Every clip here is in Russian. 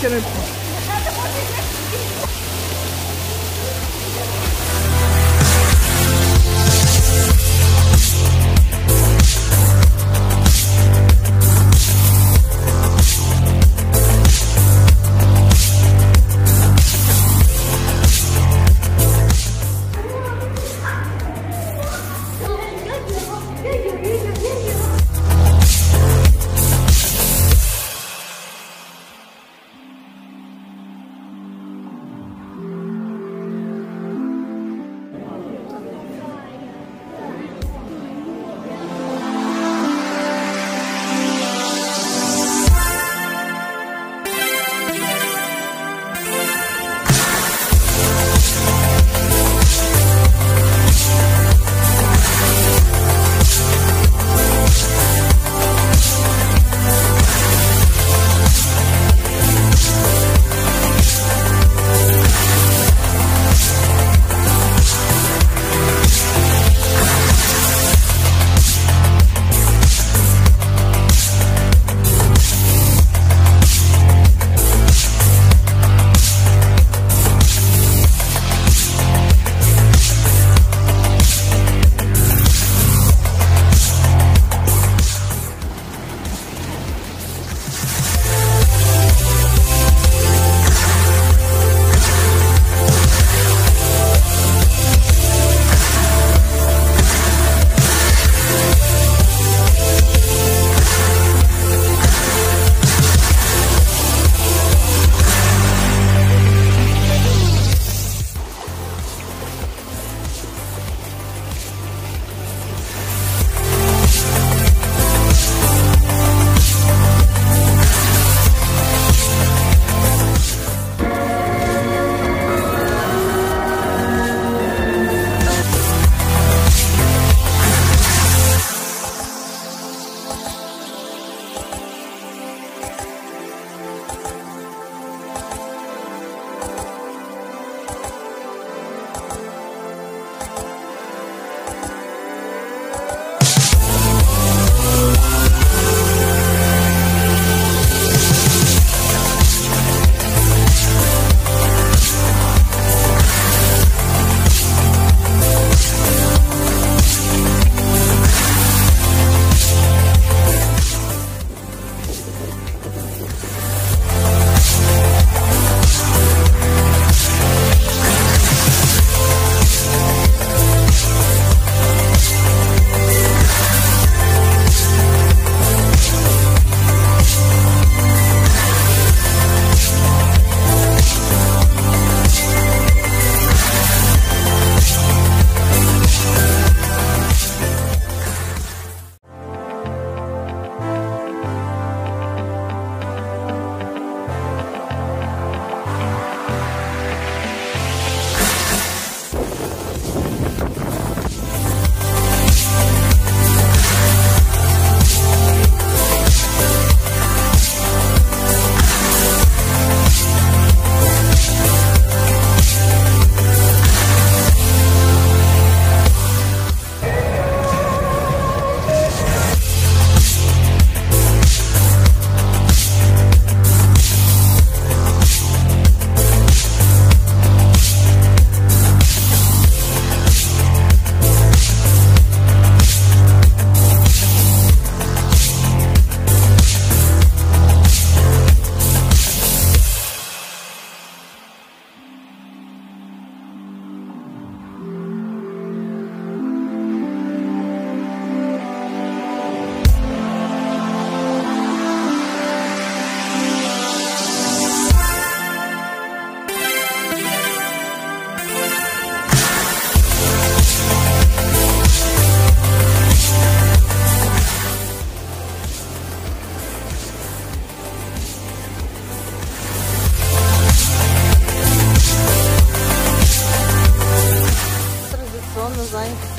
can improve.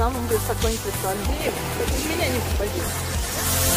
Самым высоко интеллектуальным. Меня не попадет.